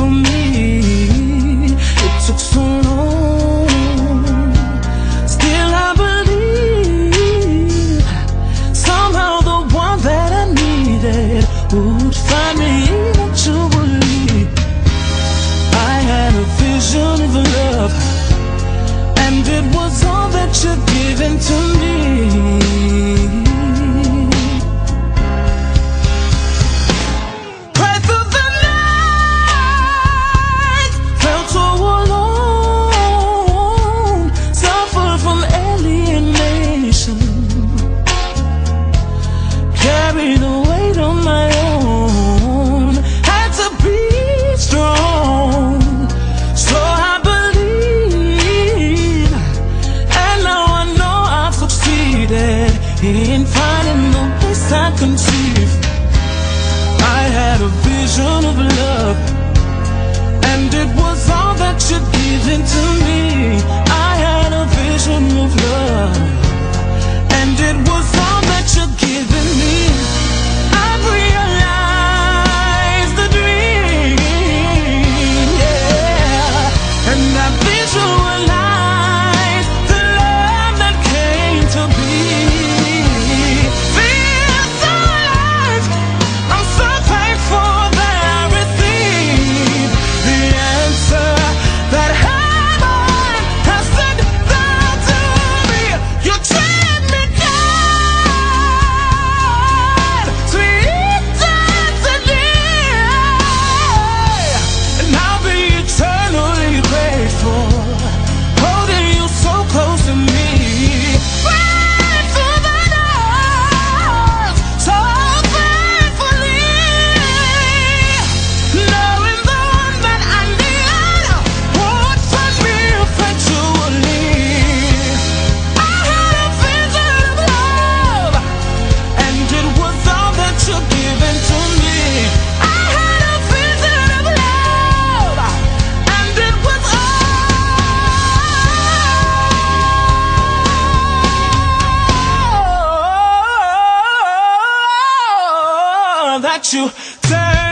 for me. It took so long. Still, I believe somehow the one that I needed would find me eventually. I had a vision. Didn't find in place I conceived. I had a vision of love And it was all that you'd given to me that you turned.